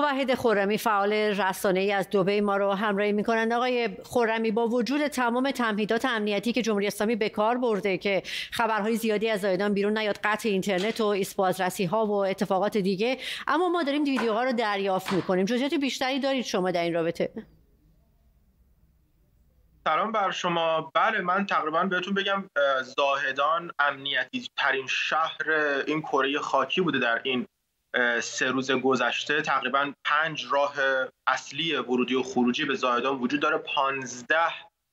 موحد خورمی فعال رسانه ای از دوبه ما رو همراهی می‌کنند. آقای خورمی با وجود تمام تمهیدات امنیتی که جمهوری اسلامی به کار برده که خبرهای زیادی از زایدان بیرون نیاد قطع اینترنت و بازرسی ها و اتفاقات دیگه اما ما داریم ویدیوها رو دریافت می‌کنیم. جزئیات بیشتری دارید شما در این رابطه؟ سلام بر شما. بله من تقریبا بهتون بگم زاهدان امنیتی ترین شهر این کره خاکی بوده در این سه روز گذشته تقریبا پنج راه اصلی ورودی و خروجی به زاهدان وجود داره. پانزده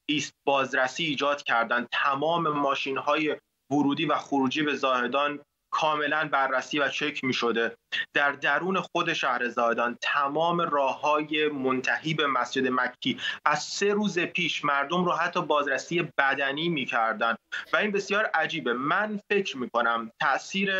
ایست بازرسی ایجاد کردن. تمام ماشین های ورودی و خروجی به زاهدان کاملا بررسی و چک می شده در درون خود شهر زاهدان تمام راه های منتهی به مسجد مکی از سه روز پیش مردم رو حتی بازرسی بدنی می کردن و این بسیار عجیبه. من فکر می کنم تاثیر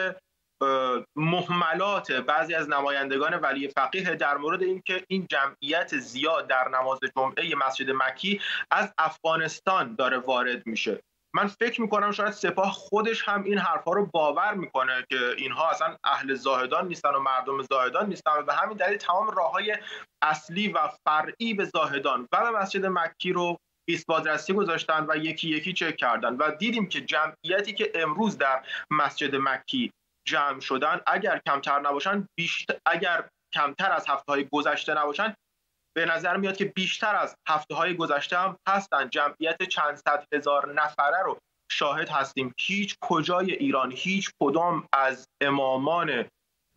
محملات بعضی از نمایندگان ولی فقیه در مورد اینکه این جمعیت زیاد در نماز جمعه مسجد مکی از افغانستان داره وارد میشه. من فکر می‌کنم شاید سپاه خودش هم این حرفها رو باور می‌کنه که اینها اصلا اهل زاهدان نیستن و مردم زاهدان نیستن و به همین دلیل تمام راه های اصلی و فرعی به زاهدان و به مسجد مکی رو ایست بازرسی گذاشتن و یکی یکی چک کردن و دیدیم که جمعیتی که امروز در مسجد مکی جمع شدن اگر کمتر نباشن بیشتر اگر کمتر از هفته های گذشته نباشن به نظر میاد که بیشتر از هفته های گذشته هم هستن. جمعیت چند صد هزار نفره رو شاهد هستیم. هیچ کجای ایران هیچ کدام از امامان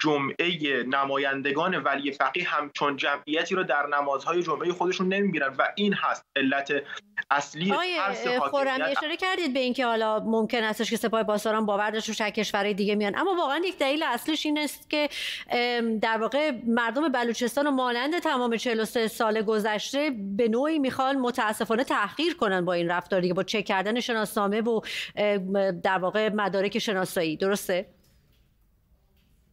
جمعه نمایندگان ولی فقیه همچون جمعیتی رو در نمازهای جمعه خودشون نمی‌بینن و این هست علت اصلی خورم اشاره کردید به اینکه حالا ممکن استش که سپاه پاسداران باور داشت رو کشورهای دیگه میان. اما واقعا یک دلیل اصلش این است که در واقع مردم بلوچستان و مانند تمام 43 سال گذشته به نوعی می‌خوان متاسفانه تحقیر کنن با این رفتار دیگه با چک کردن شناسنامه و در واقع مدارک شناسایی. درسته؟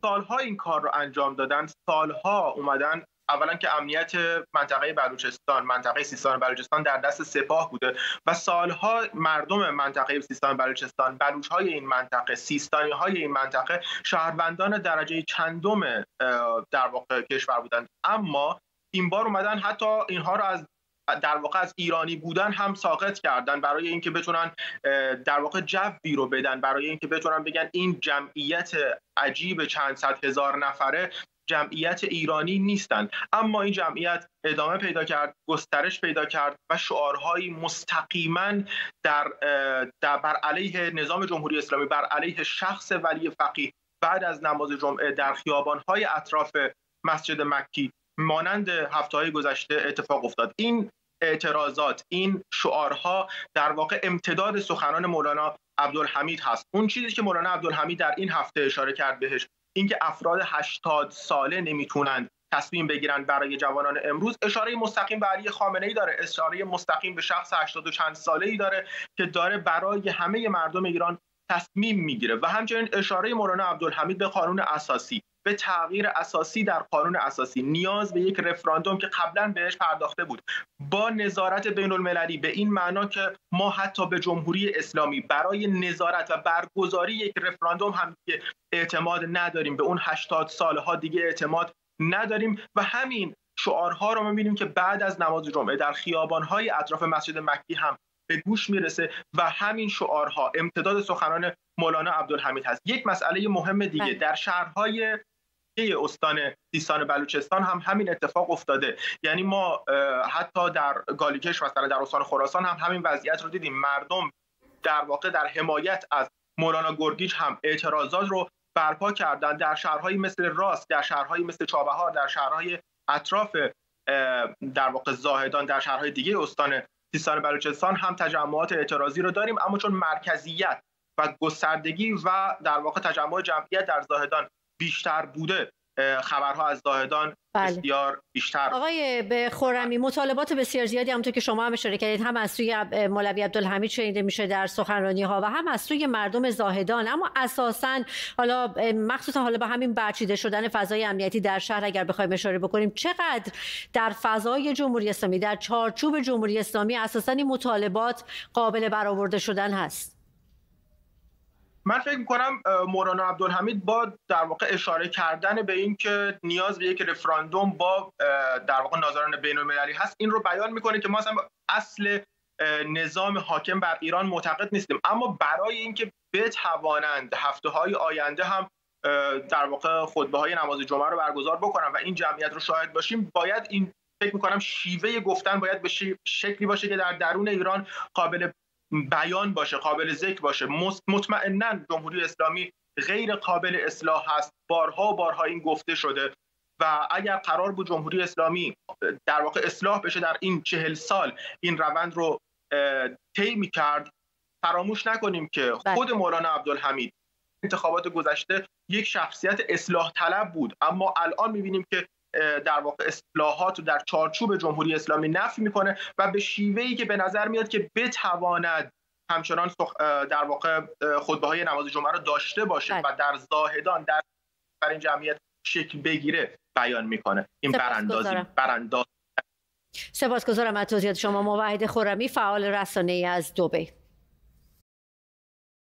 سالها این کار رو انجام دادن. سالها اومدن اولا که امنیت منطقه بلوچستان منطقه سیستان بلوچستان در دست سپاه بوده و سالها مردم منطقه سیستان بلوچستان بلوچ های این منطقه سیستانی های این منطقه شهروندان درجه چندم در واقع کشور بودند. اما این بار اومدن حتی اینها رو از در واقع از ایرانی بودن هم ساقط کردن برای اینکه بتونن در واقع جوی رو بدن. برای اینکه بتونن بگن این جمعیت عجیب چند صد هزار نفره جمعیت ایرانی نیستند اما این جمعیت ادامه پیدا کرد گسترش پیدا کرد و شعارهایی مستقیما در, در بر علیه نظام جمهوری اسلامی بر علیه شخص ولی فقیه بعد از نماز جمعه در خیابانهای اطراف مسجد مکی مانند هفته های گذشته اتفاق افتاد. این اعتراضات این شعارها در واقع امتداد سخنان مولانا عبدالحمید هست. اون چیزی که مولانا عبدالحمید در این هفته اشاره کرد بهش اینکه افراد 80 ساله نمی‌تونند تصمیم بگیرن برای جوانان امروز. اشاره مستقیم به علی خامنه ای داره. اشاره مستقیم به شخص 80 و چند ساله ای داره که داره برای همه مردم ایران تصمیم می‌گیره. و همچنین اشاره مولانا عبدالحمید به قانون اساسی به تغییر اساسی در قانون اساسی. نیاز به یک رفراندوم که قبلا بهش پرداخته بود. با نظارت بین المللی به این معنا که ما حتی به جمهوری اسلامی برای نظارت و برگزاری یک رفراندوم هم اعتماد نداریم به اون 80 سالها دیگه اعتماد نداریم. و همین شعارها رو می‌بینیم که بعد از نماز جمعه در خیابانهای اطراف مسجد مکی هم به گوش می‌رسه و همین شعارها امتداد سخنان مولانا عبدالحمید هست. یک مسئله مهم دیگه بله. در شهرهای استان سیستان بلوچستان هم همین اتفاق افتاده. یعنی ما حتی در گالیکش مثلا در استان خراسان هم همین وضعیت رو دیدیم. مردم در واقع در حمایت از مولانا گرگیج هم اعتراضات رو برپا کردن. در شهرهایی مثل راست در شهرهایی مثل چابهار در شهرهای اطراف در واقع زاهدان در شهرهای دیگه استان سیستان بلوچستان هم تجمعات اعتراضی رو داریم اما چون مرکزیت و گستردگی و در واقع تجمع جمعیت در زاهدان بیشتر بوده خبرها از زاهدان بله. بسیار بیشتر. آقای به خورمی مطالبات بسیار زیادی همونطور که شما هم اشاره کردید هم از سوی مولوی عبدالحمید شنیده میشه در سخنرانی ها و هم از سوی مردم زاهدان. اما اساسا حالا مخصوصا حالا با همین برچیده شدن فضای امنیتی در شهر اگر بخوایم اشاره بکنیم چقدر در فضای جمهوری اسلامی در چارچوب جمهوری اسلامی اساسا این مطالبات قابل برآورده شدن هست؟ من فکر می‌کنم مولانا عبدالحمید با در واقع اشاره کردن به این که نیاز به یک رفراندوم با در واقع ناظران بین المللی هست این رو بیان می‌کنه که ما اصلا اصل نظام حاکم بر ایران معتقد نیستیم. اما برای اینکه بتوانند هفته های آینده هم در واقع خطبه های نماز جمعه رو برگزار بکنن و این جمعیت رو شاهد باشیم باید این فکر می‌کنم شیوه گفتن باید به شکلی باشه که در درون ایران قابل بیان باشه قابل ذکر باشه. مطمئنا جمهوری اسلامی غیر قابل اصلاح هست. بارها و بارها این گفته شده. و اگر قرار بود جمهوری اسلامی در واقع اصلاح بشه در این چهل سال این روند رو طی کرد فراموش نکنیم که بله. خود مولانا عبدالحمید انتخابات گذشته یک شخصیت اصلاح طلب بود. اما الان می‌بینیم که در واقع اصلاحات رو در چارچوب جمهوری اسلامی نفی می‌کنه و به شیوهی که به نظر میاد که بتواند همچنان در واقع خطبه های نماز جمعه رو داشته باشه بله. و در زاهدان در این جمعیت شکل بگیره بیان می‌کنه. این براندازی برانداز. سپاسگزارم از توضیحات شما موحد خورمی فعال رسانه از دوبه